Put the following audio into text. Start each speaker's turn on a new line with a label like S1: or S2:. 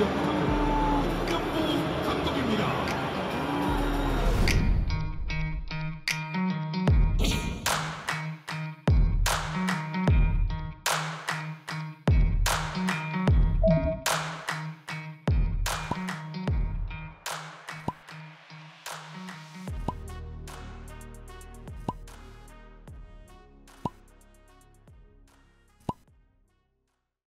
S1: you.